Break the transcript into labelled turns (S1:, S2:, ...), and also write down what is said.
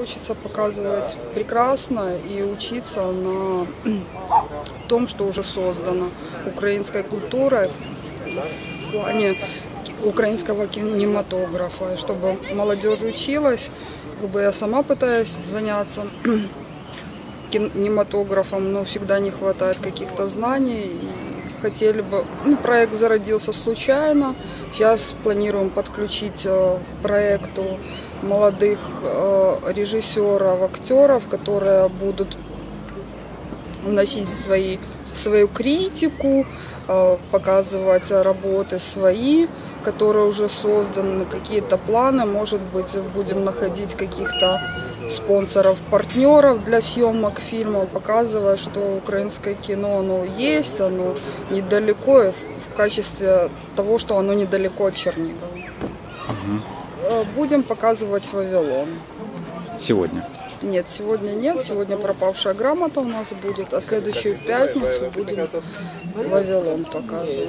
S1: хочется показывать прекрасно и учиться на том, что уже создано украинской культурой в плане украинского кинематографа, чтобы молодежь училась. Как бы я сама пытаюсь заняться кинематографом, но всегда не хватает каких-то знаний. И хотели бы... Ну, проект зародился случайно. Сейчас планируем подключить э, проекту молодых э, режиссеров, актеров, которые будут вносить свои, свою критику, э, показывать работы свои, которые уже созданы, какие-то планы, может быть, будем находить каких-то спонсоров, партнеров для съемок фильма, показывая, что украинское кино, оно есть, оно недалеко, и в качестве того, что оно недалеко от Чернигова. Э, Будем показывать Вавилон.
S2: Сегодня.
S1: Нет, сегодня нет, сегодня пропавшая грамота у нас будет, а следующую пятницу будем Вавилон показывать.